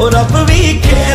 और अब भी खेल